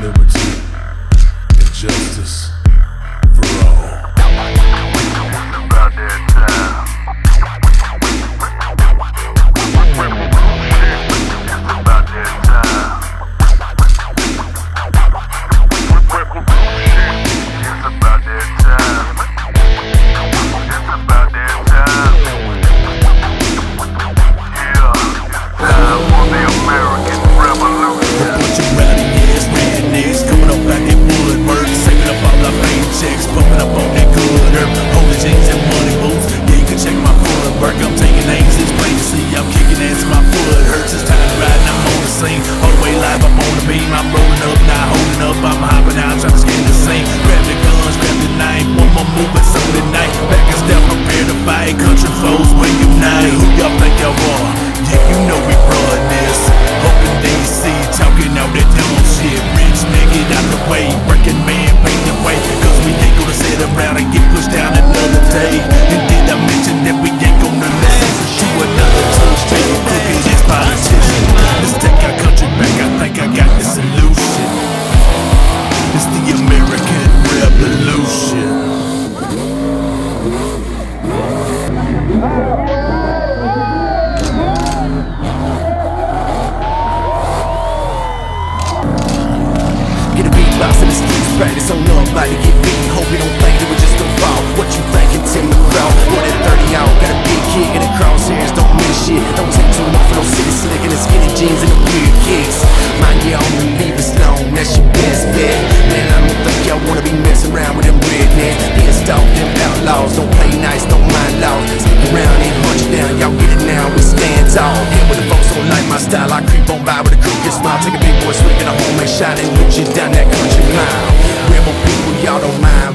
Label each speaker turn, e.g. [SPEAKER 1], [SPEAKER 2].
[SPEAKER 1] liberty and justice
[SPEAKER 2] foes,
[SPEAKER 3] box in the streets, practice on nobody get beat. Hope you don't think it was just a ball. What you thinking, Tim McGraw? More than 30 out, got a big kick in the crosshairs, don't miss shit. Don't take too long for no city slick in the skinny jeans and the weird kicks. Mind your own and leave us alone, that's your best bet. Man, I don't think y'all wanna be messing around with them rednecks. Being stalked, them outlaws, don't play nice, don't mind laws. Stick around and punch down, y'all get it now, we stand tall. Here with the folks don't like my style, I creep on by with a crooked smile. Take a big boy swing and a homemade shot and reach you down that mile. Rebel people, y'all don't mind